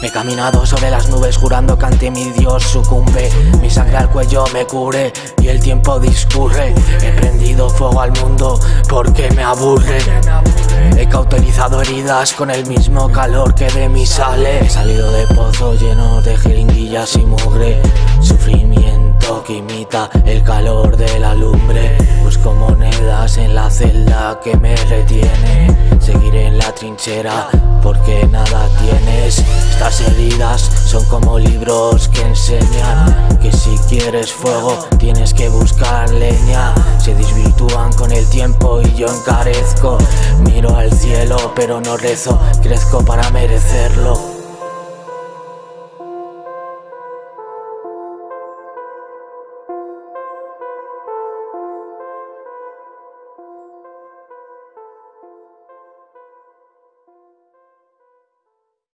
He caminado sobre las nubes jurando que ante mi Dios sucumbe. Mi sangre al cuello me cubre y el tiempo discurre. He prendido fuego al mundo porque me aburre. He cauterizado heridas con el mismo calor que de mí sale. He salido de pozos llenos de jeringuillas y mugre. Sufrimiento que imita el calor de la lumbre. Busco monedas en la celda que me retiene. Seguiré en la trinchera porque nada tienes Son como libros que enseñan Que si quieres fuego tienes que buscar leña. Se desvirtúan con el tiempo y yo encarezco. Miro al cielo pero no rezo, crezco para merecerlo